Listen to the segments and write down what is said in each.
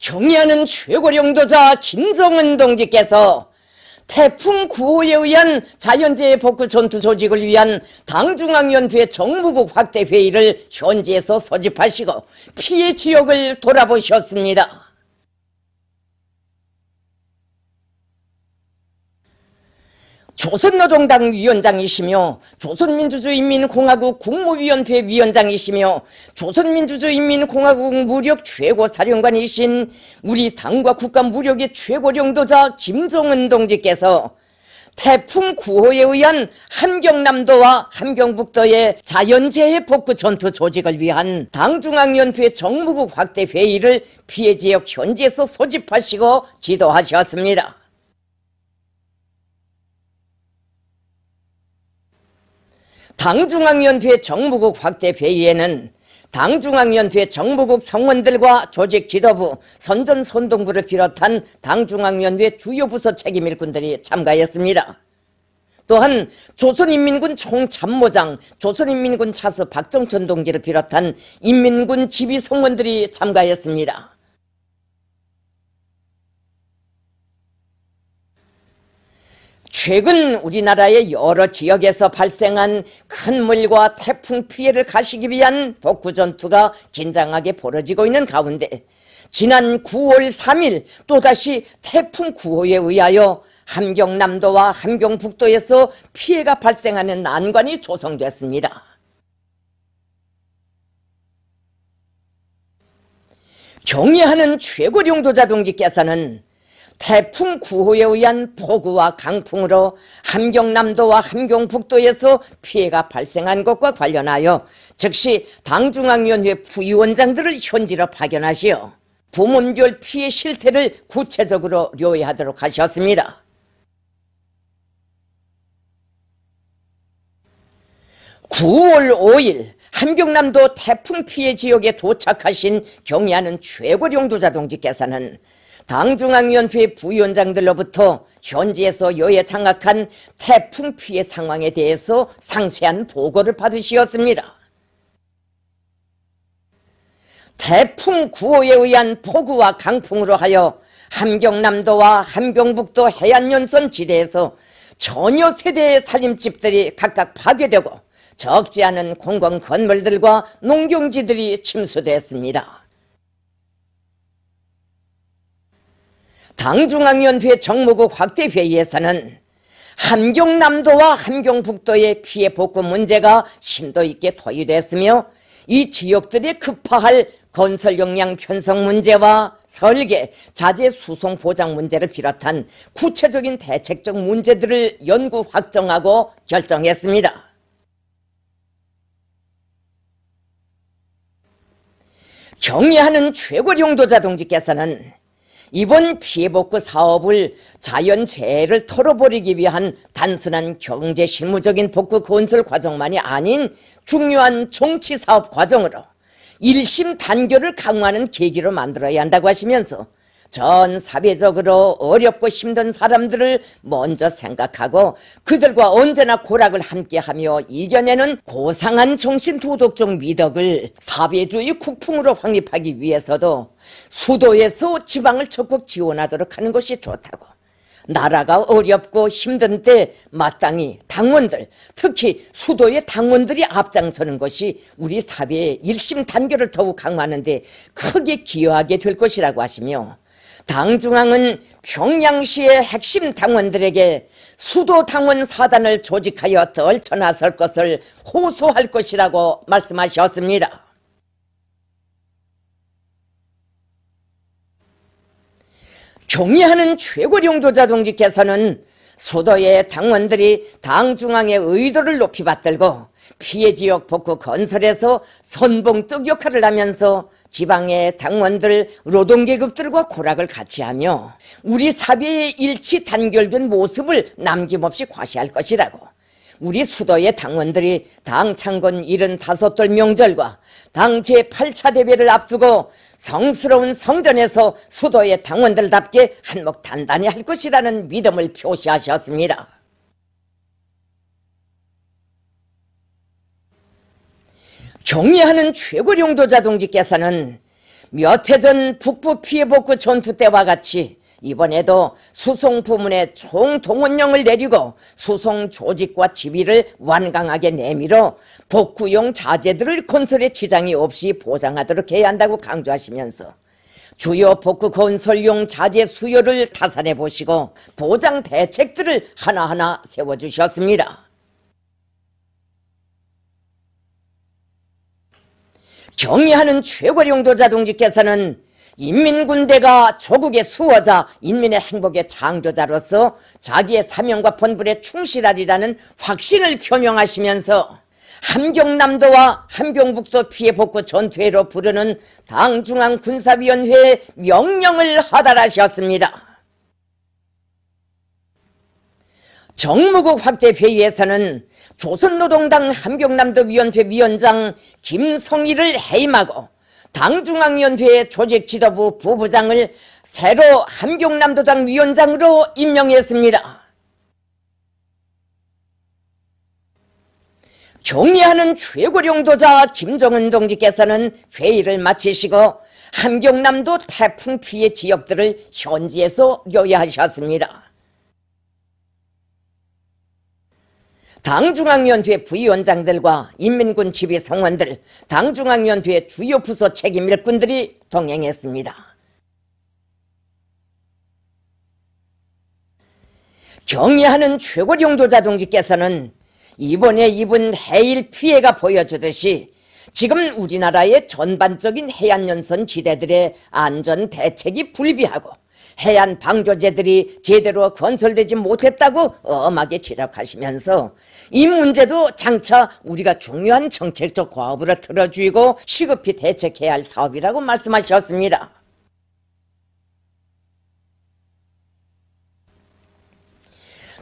경의하는 최고령도자 김성은 동지께서 태풍 9호에 의한 자연재해 복구 전투 조직을 위한 당중앙위원회 정무국 확대 회의를 현지에서 소집하시고 피해 지역을 돌아보셨습니다. 조선노동당 위원장이시며 조선민주주의인민공화국 국무위원회 위원장이시며 조선민주주의인민공화국 무력 최고사령관이신 우리 당과 국가 무력의 최고령도자 김정은 동지께서 태풍 9호에 의한 함경남도와 함경북도의 자연재해 복구 전투 조직을 위한 당중앙위원회 정무국 확대 회의를 피해 지역 현지에서 소집하시고 지도하셨습니다. 당중앙위원회 정무국 확대 회의에는 당중앙위원회 정무국 성원들과 조직 지도부, 선전 선동부를 비롯한 당중앙위원회 주요 부서 책임 일꾼들이 참가했습니다. 또한 조선인민군 총참모장, 조선인민군 차수 박정천 동지를 비롯한 인민군 지휘 성원들이 참가했습니다. 최근 우리나라의 여러 지역에서 발생한 큰 물과 태풍 피해를 가시기 위한 복구 전투가 긴장하게 벌어지고 있는 가운데 지난 9월 3일 또다시 태풍 9호에 의하여 함경남도와 함경북도에서 피해가 발생하는 난관이 조성됐습니다. 경의하는 최고령도자 동지께서는 태풍 9호에 의한 폭우와 강풍으로 함경남도와 함경북도에서 피해가 발생한 것과 관련하여 즉시 당중앙위원회 부위원장들을 현지로 파견하시어 부문별 피해 실태를 구체적으로 료해하도록 하셨습니다. 9월 5일 함경남도 태풍 피해 지역에 도착하신 경의하는 최고령도자 동지께서는 당중앙위원회 부위원장들로부터 현지에서 요에 장악한 태풍 피해 상황에 대해서 상세한 보고를 받으시었습니다. 태풍 9호에 의한 폭우와 강풍으로 하여 함경남도와 함경북도 해안연선 지대에서 전혀 세대의 살림집들이 각각 파괴되고 적지 않은 공공 건물들과 농경지들이 침수됐습니다. 당중앙위원회 정무국 확대 회의에서는 함경남도와 함경북도의 피해 복구 문제가 심도 있게 토의됐으며 이 지역들이 급파할 건설 역량 편성 문제와 설계, 자재 수송 보장 문제를 비롯한 구체적인 대책적 문제들을 연구 확정하고 결정했습니다. 경의하는 최고령도자 동지께서는 이번 피해복구 사업을 자연재해를 털어버리기 위한 단순한 경제 실무적인 복구 건설 과정만이 아닌 중요한 정치 사업 과정으로 일심 단결을 강화하는 계기로 만들어야 한다고 하시면서 전 사회적으로 어렵고 힘든 사람들을 먼저 생각하고 그들과 언제나 고락을 함께하며 이겨내는 고상한 정신 도덕적 미덕을 사회주의 국풍으로 확립하기 위해서도 수도에서 지방을 적극 지원하도록 하는 것이 좋다고. 나라가 어렵고 힘든 때 마땅히 당원들 특히 수도의 당원들이 앞장서는 것이 우리 사회의 일심 단결을 더욱 강화하는 데 크게 기여하게 될 것이라고 하시며 당중앙은 평양시의 핵심 당원들에게 수도 당원 사단을 조직하여 떨쳐나설 것을 호소할 것이라고 말씀하셨습니다. 경의하는 최고령도자 동지께서는 수도의 당원들이 당중앙의 의도를 높이 받들고 피해 지역 복구 건설에서 선봉적 역할을 하면서 지방의 당원들, 노동계급들과 고락을 같이 하며 우리 사회의 일치 단결된 모습을 남김없이 과시할 것이라고 우리 수도의 당원들이 당 창건 75돌 명절과 당 제8차 대회를 앞두고 성스러운 성전에서 수도의 당원들답게 한몫 단단히 할 것이라는 믿음을 표시하셨습니다. 경의하는 최고령도 자 동지께서는 몇 해 전 북부 피해복구 전투 때와 같이 이번에도 수송 부문에 총동원령을 내리고 수송 조직과 지휘를 완강하게 내밀어 복구용 자재들을 건설에 지장이 없이 보장하도록 해야 한다고 강조하시면서 주요 복구 건설용 자재 수요를 타산해 보시고 보장 대책들을 하나하나 세워주셨습니다. 경의하는 최고령도 자 동지께서는 인민군대가 조국의 수호자, 인민의 행복의 창조자로서 자기의 사명과 본분에 충실하리라는 확신을 표명하시면서 함경남도와 함경북도 피해 복구 전투회로 부르는 당중앙군사위원회의 명령을 하달하셨습니다. 정무국 확대 회의에서는 조선노동당 함경남도 위원회 위원장 김성일을 해임하고 당중앙위원회 조직지도부 부부장을 새로 함경남도당 위원장으로 임명했습니다. 경리하는 최고령도자 김정은 동지께서는 회의를 마치시고 함경남도 태풍 피해 지역들을 현지에서 요야하셨습니다. 당중앙위원회 부위원장들과 인민군 지휘 성원들, 당중앙위원회 주요 부서 책임 일꾼들이 동행했습니다. 경의하는 최고령도자 동지께서는 이번에 입은 해일 피해가 보여주듯이 지금 우리나라의 전반적인 해안연선 지대들의 안전 대책이 불비하고 해안 방조제들이 제대로 건설되지 못했다고 엄하게 지적하시면서 이 문제도 장차 우리가 중요한 정책적 과업으로 틀어주고 시급히 대책해야 할 사업이라고 말씀하셨습니다.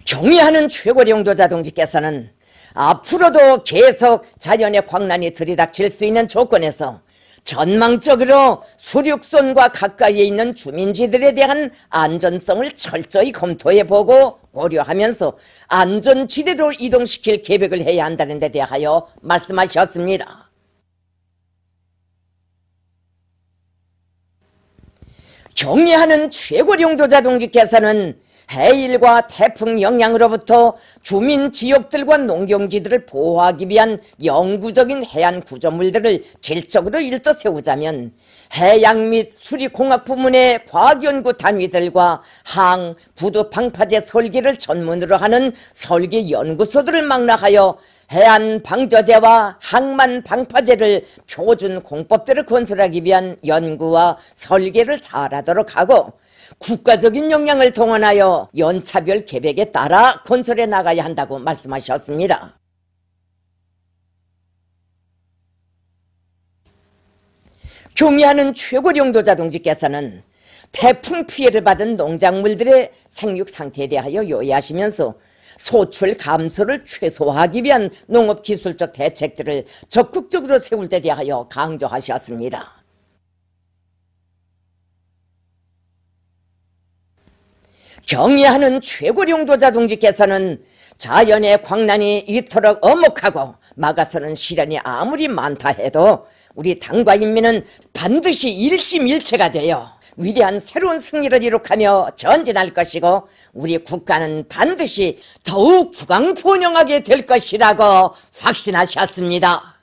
경의하는 최고령도자 동지께서는 앞으로도 계속 자연의 광란이 들이닥칠 수 있는 조건에서 전망적으로 수륙선과 가까이에 있는 주민지들에 대한 안전성을 철저히 검토해보고 고려하면서 안전지대로 이동시킬 계획을 해야 한다는 데 대하여 말씀하셨습니다. 경의하는 최고령도 자 동지께서는 해일과 태풍 영향으로부터 주민 지역들과 농경지들을 보호하기 위한 영구적인 해안 구조물들을 질적으로 일떠 세우자면 해양 및 수리공학 부문의 과학연구 단위들과 항, 부두 방파제 설계를 전문으로 하는 설계 연구소들을 망라하여 해안 방조제와 항만 방파제를 표준 공법대로 건설하기 위한 연구와 설계를 잘하도록 하고 국가적인 역량을 동원하여 연차별 계획에 따라 건설해 나가야 한다고 말씀하셨습니다. 경의하는 최고령도자 동지께서는 태풍 피해를 받은 농작물들의 생육 상태에 대하여 요의하시면서 소출 감소를 최소화하기 위한 농업기술적 대책들을 적극적으로 세울 때 대하여 강조하셨습니다. 경의하는 최고령도자 동지께서는 자연의 광란이 이토록 엄혹하고 막아서는 시련이 아무리 많다 해도 우리 당과 인민은 반드시 일심일체가 되어 위대한 새로운 승리를 이룩하며 전진할 것이고 우리 국가는 반드시 더욱 부강번영하게 될 것이라고 확신하셨습니다.